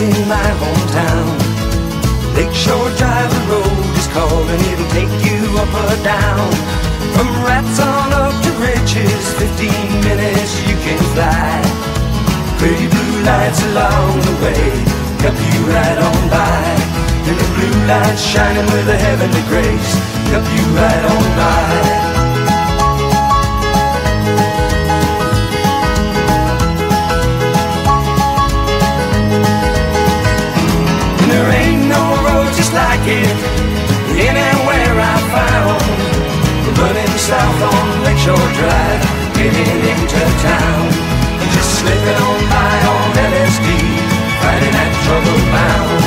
in my hometown. Lake Shore Drive, the road is calling, it'll take you up or down. From rats on up to riches, 15 minutes you can fly. Pretty blue lights along the way, help you right on by. And the blue lights shining with a heavenly grace. Like it anywhere I found. Running south on Lake Shore Drive, getting into town. Just slipping on by on LSD, fighting that trouble bound.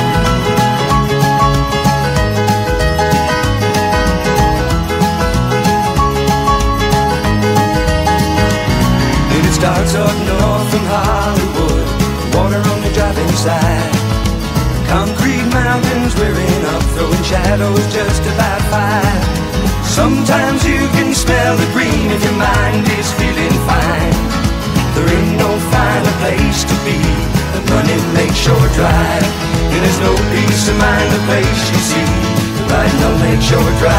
It starts up north from Hollywood, water on the driving side. Concrete mountains rearing up, throwing shadows just about five. Sometimes you can smell the green if your mind is feeling fine. There ain't no finer place to be than running Lake Shore Drive. And there's no peace of mind the place you see riding on Lake Shore Drive.